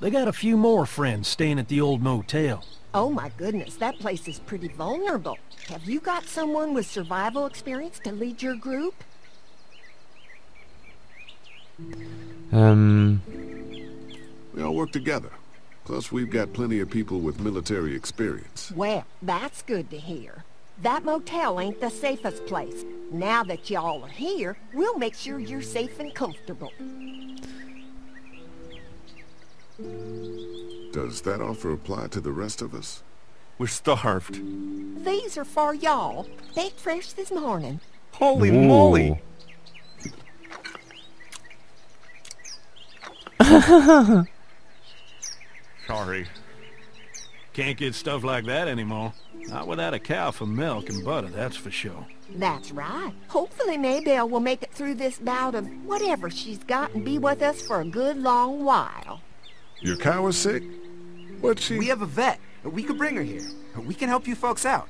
They got a few more friends staying at the old motel. Oh my goodness, that place is pretty vulnerable. Have you got someone with survival experience to lead your group? Ähm, We all work together. Plus, we've got plenty of people with military experience. Well, that's good to hear. That motel ain't the safest place. Now that y'all are here, we'll make sure you're safe and comfortable. Does that offer apply to the rest of us? We're starved. These are for y'all. Baked fresh this morning. Holy Ooh. moly! Sorry. Can't get stuff like that anymore. Not without a cow for milk and butter, that's for sure. That's right. Hopefully Maybelle will make it through this bout of whatever she's got and be with us for a good long while. Your cow is sick? What's she... We have a vet. We could bring her here. We can help you folks out.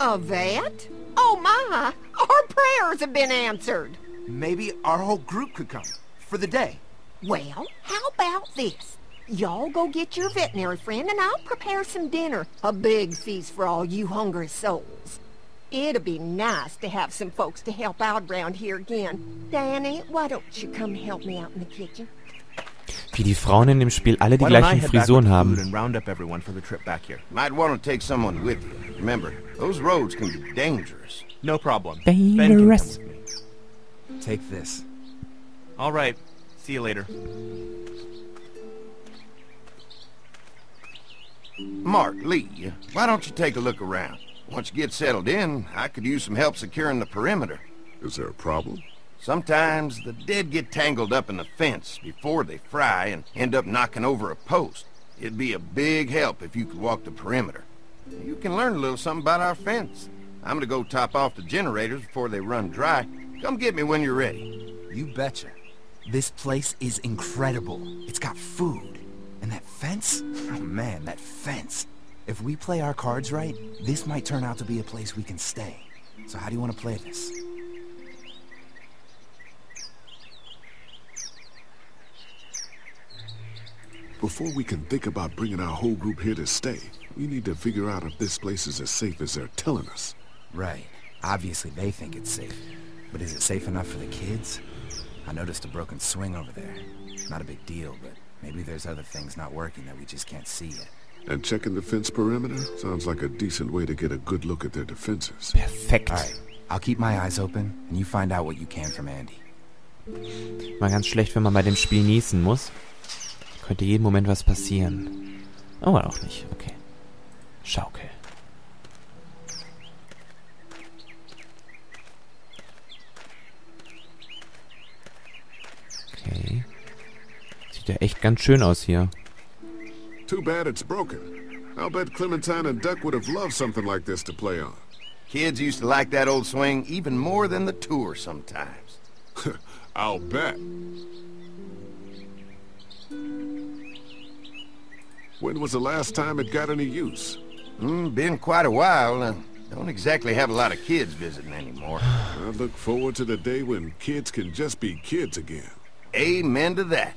A vet? Oh my! Our prayers have been answered. Maybe our whole group could come. For the day. Well, how about this? Y'all go get your veterinary friend and I'll prepare some dinner. A big feast for all you hungry souls. It'll be nice to have some folks to help out around here again. Danny, why don't you come help me out in the kitchen? Wie die Frauen in dem Spiel alle die Why don't I gleichen Frisuren haben. and round up everyone for the trip back? Might want to take someone with you. Remember, those roads can be dangerous. No problem. Ben can come Dangerous. with me. Take this. All right. See you later. Mark, Lee, why don't you take a look around? Once you get settled in, I could use some help securing the perimeter. Is there a problem? Sometimes the dead get tangled up in the fence before they fry and end up knocking over a post. It'd be a big help if you could walk the perimeter. You can learn a little something about our fence. I'm gonna go top off the generators before they run dry. Come get me when you're ready. You betcha. This place is incredible. It's got food. And that fence? Oh man, that fence. If we play our cards right, this might turn out to be a place we can stay. So how do you want to play this? Before we can think about bringing our whole group here to stay, we need to figure out if this place is as safe as they're telling us. Right. Obviously they think it's safe. But is it safe enough for the kids? I noticed a broken swing over there. Not a big deal, but maybe there's other things not working that we just can't see yet. And checking the fence perimeter sounds like a decent way to get a good look at their defenses. Perfekt. Alright, I'll keep my eyes open, and you find out what you can from Andy. Mal ganz schlecht, wenn man bei dem Spiel niesen muss. Könnte jeden Moment was passieren. Oh, auch nicht. Okay. Schaukel. Okay. Sieht ja echt ganz schön aus hier. Too bad it's broken. I'll bet Clementine and Duck would have loved something like this to play on. Kids used to like that old swing even more than the tour sometimes. I'll bet. When was the last time it got any use? Mm, been quite a while. Uh, don't exactly have a lot of kids visiting anymore. I look forward to the day when kids can just be kids again. Amen to that.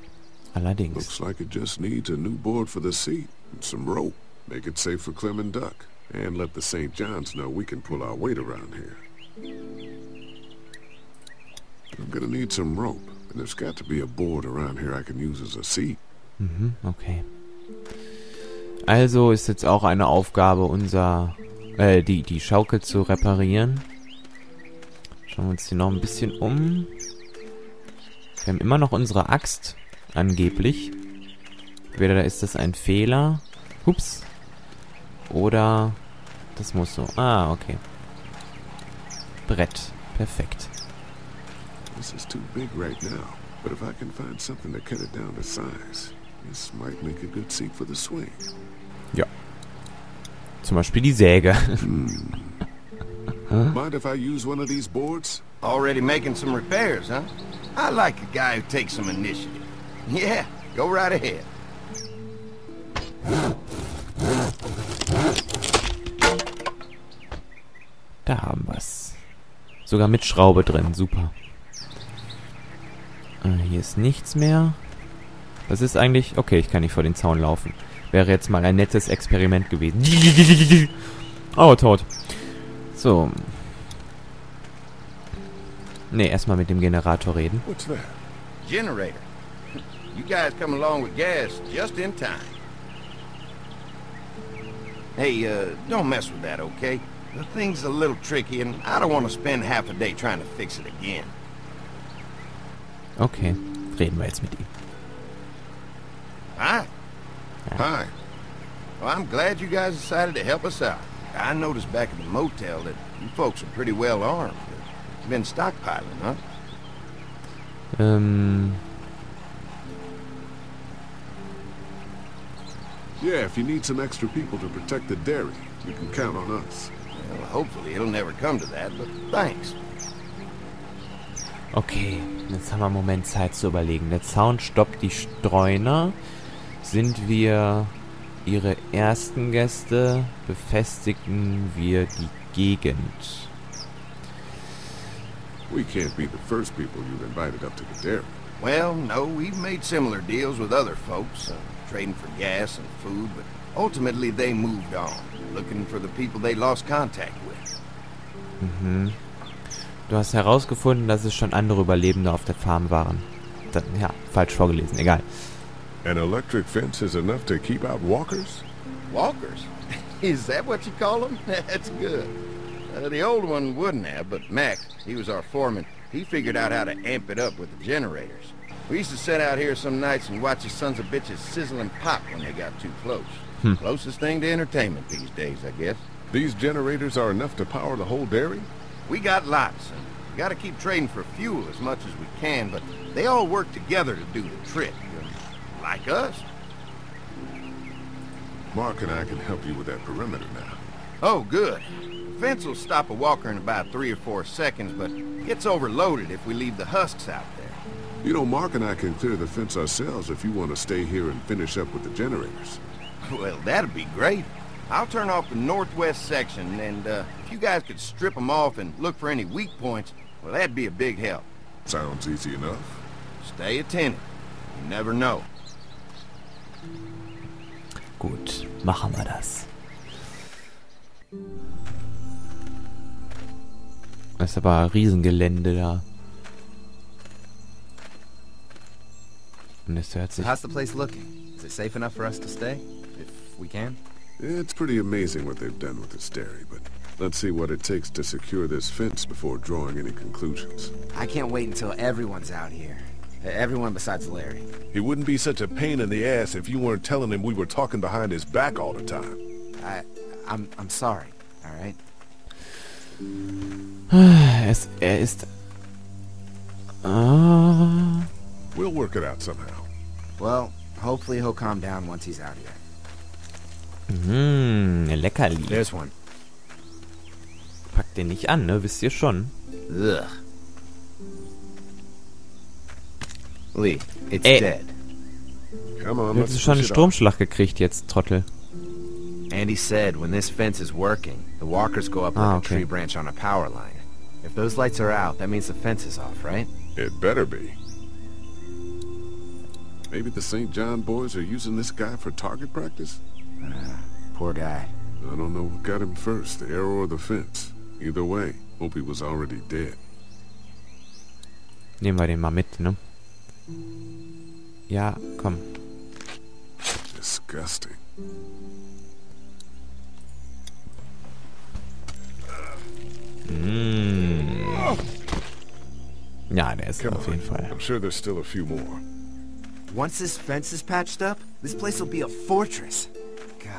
Allerdings. Looks like it just needs a new board for the seat and some rope. Make it safe for Clem and Duck. And let the St. John's know we can pull our weight around here. I'm gonna need some rope, and there's got to be a board around here I can use as a seat. Mm-hmm, okay. Also ist jetzt auch eine Aufgabe, unser, äh, die, die Schaukel zu reparieren. Schauen wir uns hier noch ein bisschen um. Wir haben immer noch unsere Axt, angeblich. Entweder ist das ein Fehler. Ups. Oder das muss so. Ah, okay. Brett. Perfekt. This is too big right now, but if I can find something to cut it down to size, this might make a good seat for the swing. Ja. Zum Beispiel die Säge. Mind if I use one of these boards? Already making some repairs, huh? I like a guy who takes some initiative. Yeah, go right ahead. Da haben wir's. Sogar mit Schraube drin, super. Äh, hier ist nichts mehr. Das ist eigentlich... Okay, ich kann nicht vor den Zaun laufen. Wäre jetzt mal ein nettes Experiment gewesen. Oh, tot. So. Ne, erstmal mit dem Generator reden. What's that? Generator. You guys come along with gas just in time. Hey, uh, don't mess with that, okay? The thing's a little tricky, and I don't want to spend half a day trying to fix it again. Okay, reden wir jetzt mit ihm. Hi. Hi. Well, I'm glad you guys decided to help us out. I noticed back at the motel that you folks are pretty well armed. You've been stockpiling, huh? Ähm, Yeah, if you need some extra people to protect the dairy, you can count on us. Well, hopefully it'll never come to that, but thanks. okay, jetzt haben wir einen Moment Zeit zu überlegen. Der Zaun stoppt die Streuner. Sind wir ihre ersten Gäste? Befestigen wir die Gegend? We can't be the first people you've invited up to the dairy. Well, no, we've made similar deals with other folks, uh, trading for gas and food, but ultimately they moved on, looking for the people they lost contact with. Mhm. Du hast herausgefunden, dass es schon andere Überlebende auf der Farm waren. Dann, ja, falsch vorgelesen, egal. An electric fence is enough to keep out walkers? Walkers? Is that what you call them? That's good. Uh, the old one wouldn't have, but Mac, he was our foreman, he figured out how to amp it up with the generators. We used to sit out here some nights and watch the sons of bitches sizzle and pop when they got too close. Hmm. Closest thing to entertainment these days, I guess. These generators are enough to power the whole dairy? We got lots, and we gotta keep trading for fuel as much as we can, but they all work together to do the trick. Like us. Mark and I can help you with that perimeter now. Oh, good. The fence will stop a walker in about three or four seconds, but gets overloaded if we leave the husks out there. You know, Mark and I can clear the fence ourselves if you want to stay here and finish up with the generators. Well, that'd be great. I'll turn off the northwest section, and uh, if you guys could strip them off and look for any weak points, well, that'd be a big help. Sounds easy enough. Stay attentive. You never know. Gut, machen wir das. Das ist aber ein Riesengelände da. Und es hört sich... How's the place looking? Is it safe enough for us to stay? If we can? It's pretty amazing what they've done with this dairy, but let's see what it takes to secure this fence before drawing any conclusions. I can't wait until everyone's out here. Uh, Everyone besides Larry. He wouldn't be such a pain in the ass if you weren't telling him we were talking behind his back all the time. I, I'm, I'm sorry. All right. Es, er ist... Ah... We'll work it out somehow. Well, hopefully he'll calm down once he's out here. Hm, Leckerli. There's one. Packt den nicht an, ne? Wisst ihr schon. Ugh. Lee, it's dead. Come on, Du let's hast schon einen push it off. Stromschlag gekriegt jetzt, Trottel. Andy said when this fence is working, the walkers go up like Ah, a okay. tree branch on a power line. If those lights are out, that means the fence is off, right? It better be. Maybe the St. John boys are using this guy for target practice? Poor guy. I don't know what got him first, the arrow or the fence. Either way, hope he was already dead. Nehmen wir den mal mit, ne? Ja, komm. Disgusting. Mm. Ja, der ist Come auf on. jeden Fall. I'm sure there's still a few more. Once this fence is patched up, this place will be a fortress. God,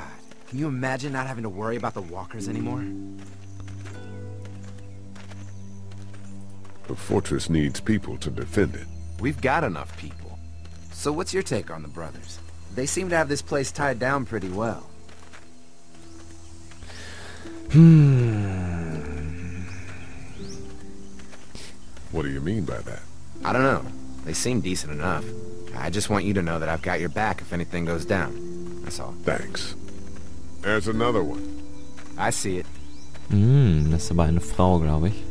can you imagine not having to worry about the walkers anymore? The fortress needs people to defend it. We've got enough people. So what's your take on the brothers? They seem to have this place tied down pretty well. Hmm. What do you mean by that? I don't know. They seem decent enough. I just want you to know that I've got your back if anything goes down. That's all. Thanks. There's another one. I see it. Hmm, das ist aber eine Frau, glaube ich.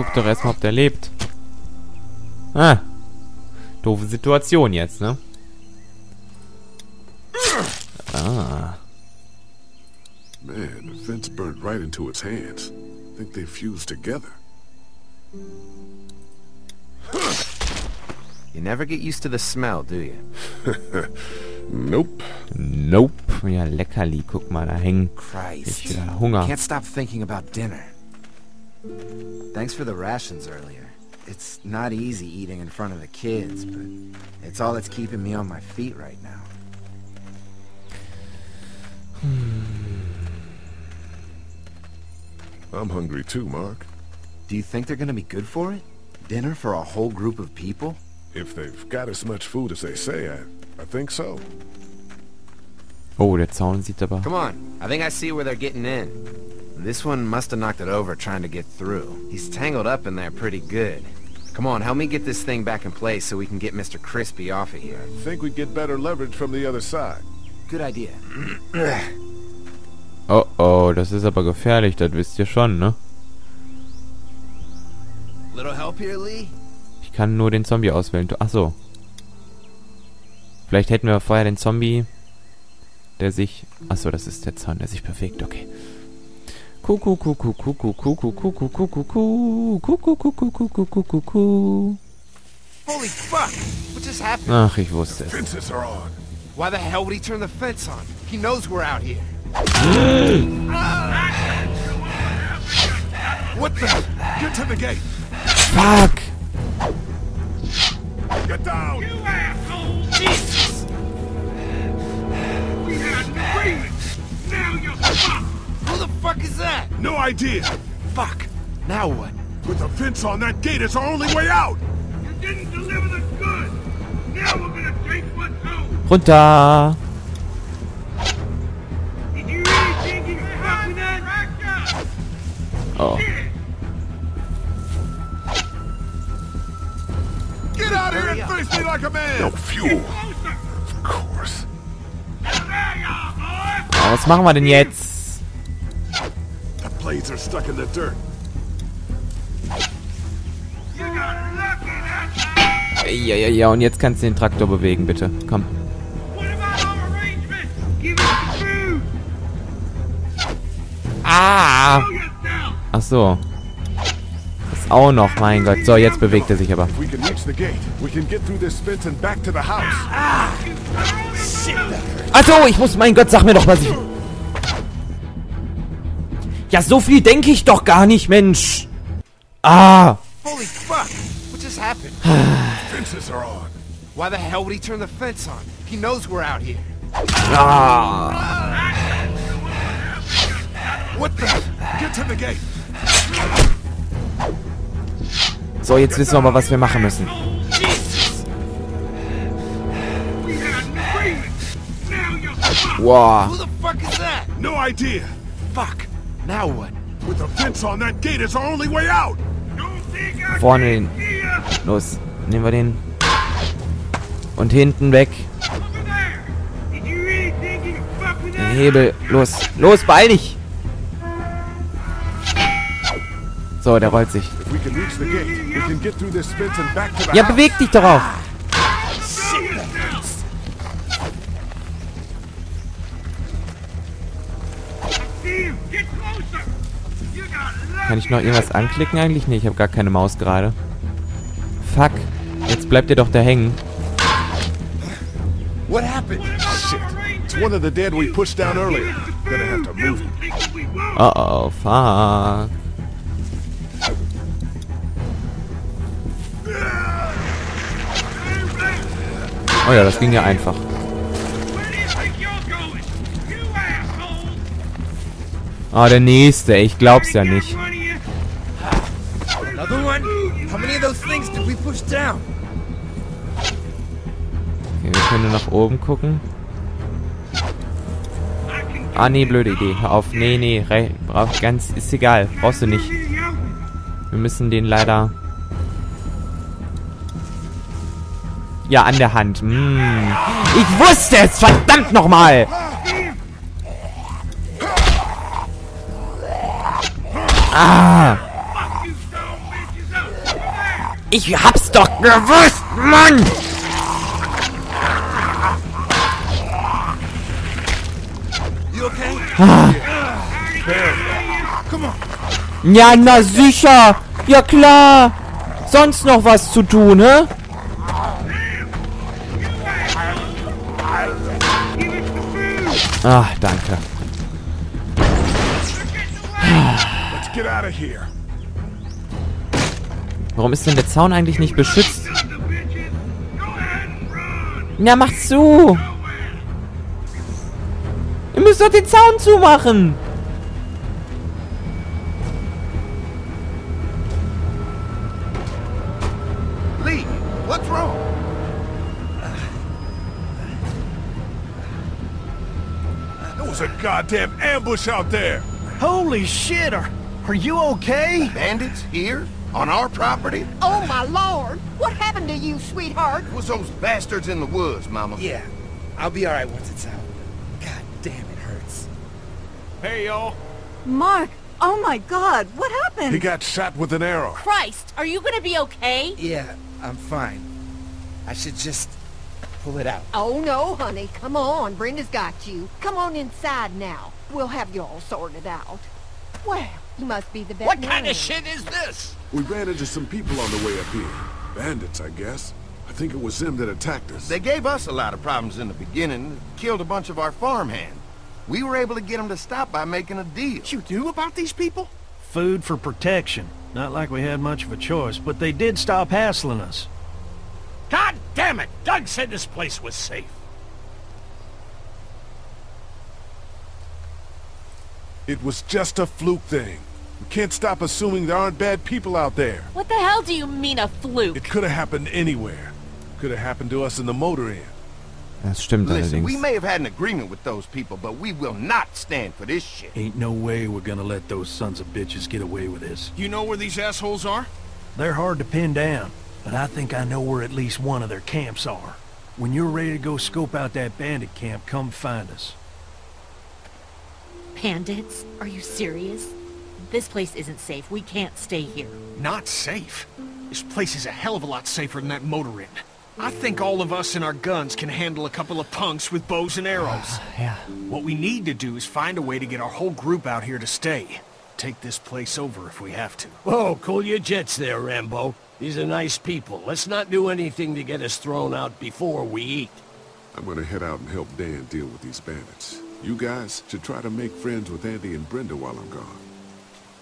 Guck doch erstmal, ob der lebt. Ah. Doofe Situation jetzt, ne? Ah. Man, the fence burnt right into its hands. Think they fused together. You never get used to the smell, do you? Nope. Nope. Ja, leckerli. Guck mal, da hängen Christ. ich wieder Hunger. Can't stop thinking about dinner. Thanks for the rations earlier. It's not easy eating in front of the kids, but it's all that's keeping me on my feet right now. Hmm. I'm hungry too, Mark. Do you think they're gonna be good for it? Dinner for a whole group of people? If they've got as much food as they say, I, I think so. Oh, der Zaun sieht aber... Come on. I think I see where they're getting in. This one must have knocked it over trying to get through. He's tangled up in there pretty good. Come on, help me get this thing back in place so we can get Mr. Crispy off of here. Think we'd get better leverage from the other side. Good idea. Oh, oh, das ist aber gefährlich, das wisst ihr schon, ne? Little help here, Lee? Ich kann nur den Zombie auswählen. Ach so. Vielleicht hätten wir vorher den Zombie, der sich... Ach so, das ist der Zaun, der sich bewegt. Okay. Holy fuck! What just happened? Ach, ich wusste es. Fences are on. Why the hell would he turn the fence on? He knows we're out here. What the? Get to the gate. Fuck! Get down. That? No idea. Fuck! Now what? With the fence on that gate, it's our only way out. You didn't deliver the goods. Now we're gonna take what's owed. Runter! Did you really think you could fuck with us? Oh. Get out here and face me like a man. No fuel. Of course. There you are, boy. Aber was machen wir denn jetzt? plates are stuck in the dirt. Ja, ja, ja, und jetzt kannst du den Traktor bewegen, bitte. Komm. Ah! Ach so. Ist auch noch, mein Gott. So, jetzt bewegt er sich aber. Ach so, ich muss, mein Gott, sag mir doch, was ich... Ja, so viel denke ich doch gar nicht, Mensch. Ah! Holy fuck! What just happened? Fences are on. Why the hell would he turn the fence on? He knows we're out here. What the? Get to the gate. So, jetzt wissen wir aber, was wir machen müssen. Wow. Who the fuck is that? No idea. Fuck! Now what? With the fence on that gate is our only way out. Vorne den. Los, nehmen wir den. Und hinten weg. Den Hebel. Los, los, beeil dich. So, der rollt sich. Ja, beweg dich doch auch. Kann ich noch irgendwas anklicken eigentlich? Nee, ich habe gar keine Maus gerade. Fuck. Jetzt bleibt ihr doch da hängen. What happened? Shit. It's one of the dead we pushed down earlier. Gonna have to move him. Oh oh, fuck. Oh ja, das ging ja einfach. Ah, der nächste. Ich glaub's ja nicht. Another one? How many of those things did we push down? Okay, wir können nach oben gucken. Ah, nee, blöde Idee. Hör auf. Nee, nee. Brauch ganz... Ist egal. Brauchst du nicht. Wir müssen den leider... Ja, an der Hand. Mm. Ich wusste es! Verdammt nochmal! Ah! Ich hab's doch gewusst, Mann! Okay? Ja, na sicher! Ja klar! Sonst noch was zu tun, hä? Ah, danke. Let's get out of here. Warum ist denn der Zaun eigentlich nicht beschützt? Ja, mach zu! Ihr müsst doch den Zaun zumachen! Lee, what's wrong? There was a goddamn ambush out there. Holy shit, are, are you okay? Bandits here? On our property? Oh, my lord! What happened to you, sweetheart? It was those bastards in the woods, Mama. Yeah, I'll be alright once it's out. God damn, it hurts. Hey, y'all. Mark! Oh my god, what happened? He got shot with an arrow. Christ, are you gonna be okay? Yeah, I'm fine. I should just pull it out. Oh, no, honey. Come on. Brenda's got you. Come on inside now. We'll have you all sorted out. Well, you must be the veterinarian. is this? We ran into some people on the way up here. Bandits, I guess. I think it was them that attacked us. They gave us a lot of problems in the beginning, killed a bunch of our farmhands. We were able to get them to stop by making a deal. What you knew about these people? Food for protection. Not like we had much of a choice, but they did stop hassling us. God damn it! Doug said this place was safe. It was just a fluke thing. We can't stop assuming there aren't bad people out there. What the hell do you mean a fluke? It could have happened anywhere. Could have happened to us in the motor inn. Das stimmt Listen, we may have had an agreement with those people, but we will not stand for this shit. Ain't no way we're gonna let those sons of bitches get away with this. You know where these assholes are? They're hard to pin down, but I think I know where at least one of their camps are. When you're ready to go scope out that bandit camp, come find us. Bandits? Are you serious? This place isn't safe. We can't stay here. Not safe. This place is a hell of a lot safer than that motor inn. I think all of us and our guns can handle a couple of punks with bows and arrows. Ja. What we need to do is find a way to get our whole group out here to stay. Take this place over if we have to. Whoa, cool your jets there, Rambo. These are nice people. Let's not do anything to get us thrown out before we eat. I'm gonna head out and help Dan deal with these bandits. You guys should try to make friends with Andy and Brenda while I'm gone.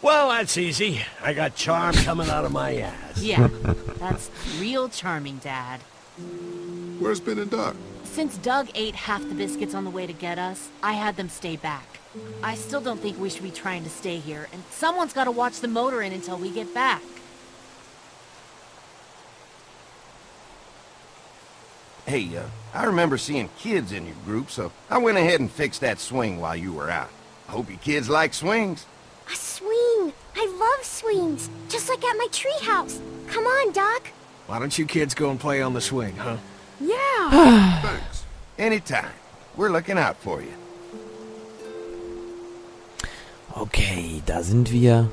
Well, that's easy. I got charm coming out of my ass. Yeah, that's real charming, Dad. Where's Ben and Doug? Since Doug ate half the biscuits on the way to get us, I had them stay back. I still don't think we should be trying to stay here, and someone's got to watch the motor inn until we get back. Hey, uh, I remember seeing kids in your group, so I went ahead and fixed that swing while you were out. I hope your kids like swings. A swing! I love swings! Just like at my treehouse. Come on, Doc. Why don't you kids go and play on the swing, huh? Yeah! Thanks. Anytime. We're looking out for you. Okay, da sind wir.